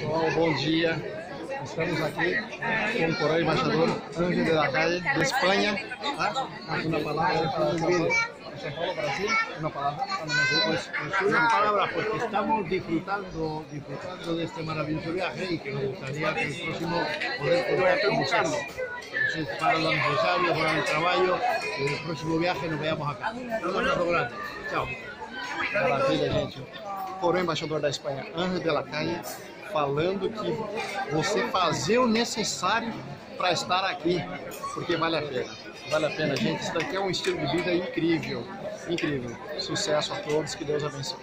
Pessoal, bom dia. Estamos aqui com o coroa embaixador Ángel de la Calle de Espanha. ¿Ah? Una palabra para São Paulo, Brasil. Una palabra para nosotros. Una palabra, porque estamos disfrutando, disfrutando de este maravilloso viaje y que nos gustaría que el próximo poder contar con vosotros. Entonces, para los empresarios, para el trabajo, el próximo viaje nos veamos acá. Un abrazo grande. Chao. Maravilha, gente. Coroa embaixador da Espanha, Ángel de la Calle, falando que você fazer o necessário para estar aqui, porque vale a pena. Vale a pena, gente. Isso daqui é um estilo de vida incrível, incrível. Sucesso a todos, que Deus abençoe.